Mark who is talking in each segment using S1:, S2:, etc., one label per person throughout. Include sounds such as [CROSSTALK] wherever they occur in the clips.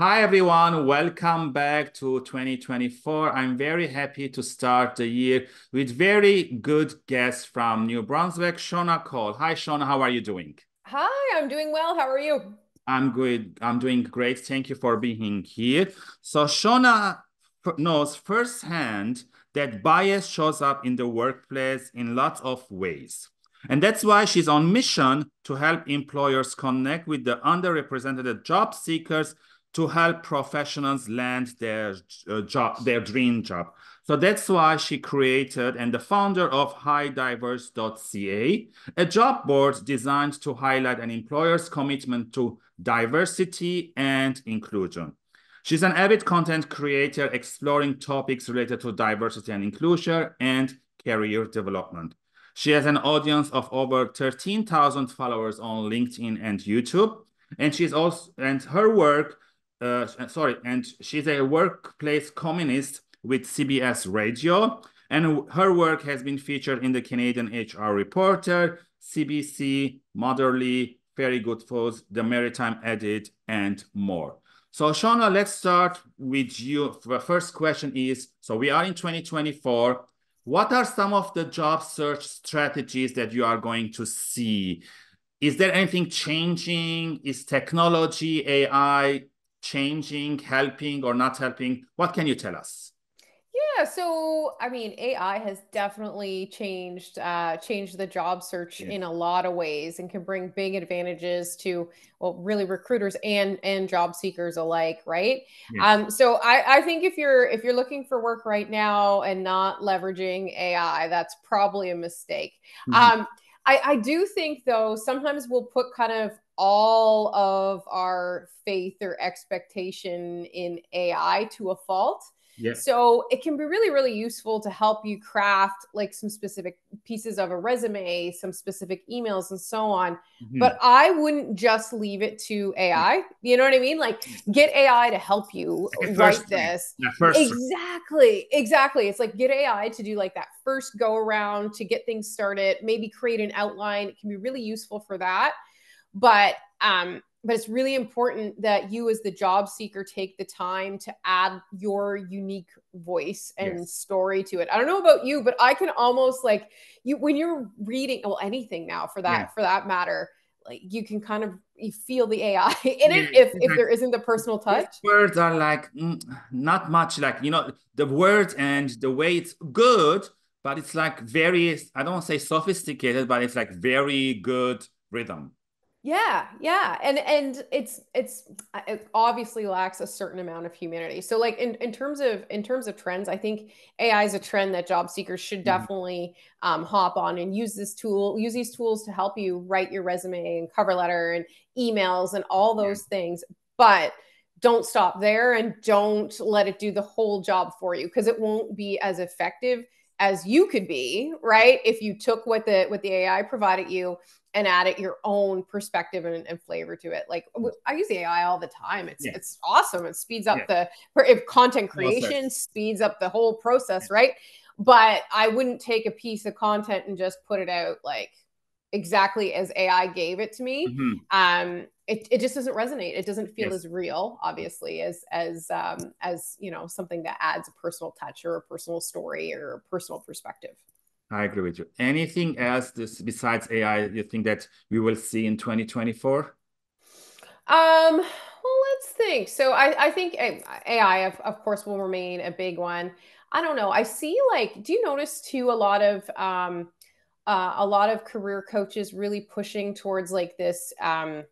S1: Hi, everyone. Welcome back to 2024. I'm very happy to start the year with very good guests from New Brunswick, Shauna Cole. Hi, Shauna. How are you doing?
S2: Hi, I'm doing well. How are you?
S1: I'm good. I'm doing great. Thank you for being here. So, Shauna knows firsthand that bias shows up in the workplace in lots of ways. And that's why she's on mission to help employers connect with the underrepresented job seekers to help professionals land their uh, job, their dream job. So that's why she created and the founder of hirediverse.ca, a job board designed to highlight an employer's commitment to diversity and inclusion. She's an avid content creator exploring topics related to diversity and inclusion and career development. She has an audience of over 13,000 followers on LinkedIn and YouTube. And she's also and her work uh, sorry, and she's a workplace communist with CBC Radio, and her work has been featured in the Canadian HR Reporter, CBC, Motherly, Very Good Foods, The Maritime Edit, and more. So Shauna, let's start with you. The first question is, so we are in 2024. What are some of the job search strategies that you are going to see? Is there anything changing? Is technology, AI changing, helping, or not helping? What can you tell us?
S2: Yeah, so I mean, AI has definitely changed uh, changed the job search yeah. in a lot of ways, and can bring big advantages to well, really recruiters and and job seekers alike, right? Yeah. Um, so I, I think if you're if you're looking for work right now and not leveraging AI, that's probably a mistake. Mm-hmm. Um, I, I do think though sometimes we'll put kind of all of our faith or expectation in AI to a fault. Yeah. So it can be really, really useful to help you craft like some specific pieces of a resume, some specific emails, and so on. Mm-hmm. But I wouldn't just leave it to AI. You know what I mean? Like get AI to help you write this. exactly. Exactly. It's like get AI to do like that first go around to get things started, maybe create an outline. It can be really useful for that but um but it's really important that you as the job seeker take the time to add your unique voice and yes. story to it i don't know about you but i can almost like you when you're reading well anything now for that yeah. for that matter like you can kind of you feel the ai [LAUGHS] in yeah, it if, if there isn't the personal touch
S1: words are like mm, not much like you know the words and the way it's good but it's like very i don't want to say sophisticated but it's like very good rhythm
S2: yeah, yeah. And and it's it's it obviously lacks a certain amount of humanity. So like in, in terms of in terms of trends, I think AI is a trend that job seekers should mm-hmm. definitely um, hop on and use this tool, use these tools to help you write your resume and cover letter and emails and all those yeah. things. But don't stop there and don't let it do the whole job for you because it won't be as effective as you could be, right? If you took what the what the AI provided you and added your own perspective and, and, flavor to it. Like I use the AI all the time. It's yeah. it's awesome. It speeds up yeah. the if content creation speeds up the whole process, yeah. right? But I wouldn't take a piece of content and just put it out like exactly as AI gave it to me. Mm-hmm. Um, it, it just doesn't resonate. It doesn't feel yes. as real, obviously, as as um, as you know something that adds a personal touch or a personal story or a personal perspective.
S1: I agree with you. Anything else this, besides AI you think that we will see in 2024?
S2: Um, well, let's think. So I, I think AI, of, of course, will remain a big one. I don't know. I see like, do you notice too a lot of um, uh, a lot of career coaches really pushing towards like this um,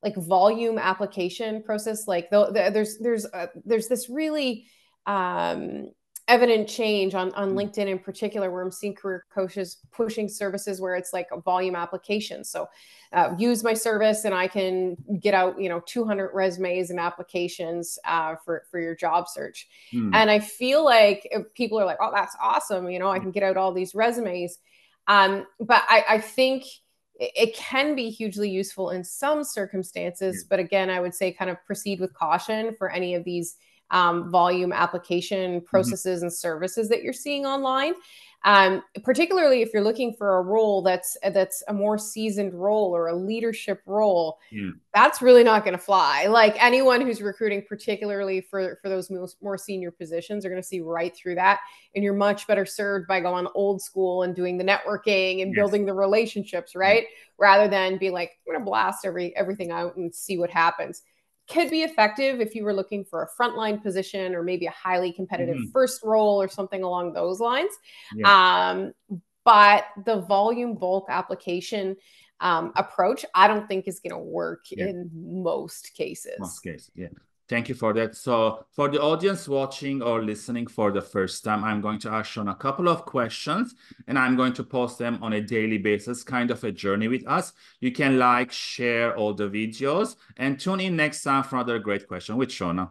S2: like volume application process? Like the, the, there's there's uh, there's this really um, evident change on, on mm. LinkedIn in particular, where I'm seeing career coaches pushing services where it's like a volume application. So uh, use my service and I can get out, you know, 200 resumes and applications uh, for, for your job search. Hmm. And I feel like people are like, oh, that's awesome. You know, I can get out all these resumes. Um, but I, I think it can be hugely useful in some circumstances. But again, I would say kind of proceed with caution for any of these um, volume application mm-hmm. processes mm-hmm. and services that you're seeing online. um, particularly if you're looking for a role that's that's a more seasoned role or a leadership role yeah. that's really not going to fly like anyone who's recruiting particularly for for those more, more senior positions are going to see right through that and you're much better served by going old school and doing the networking and yes. building the relationships right rather than be like i'm going to blast every everything out and see what happens could be effective if you were looking for a frontline position or maybe a highly competitive mm-hmm. first role or something along those lines. Yeah. Um, but the volume bulk application um, approach, I don't think is going to work yeah. in most cases.
S1: Most cases, yeah. Thank you for that. So for the audience watching or listening for the first time, I'm going to ask Sean a couple of questions and I'm going to post them on a daily basis, kind of a journey with us. You can like, share all the videos and tune in next time for another great question with Shauna.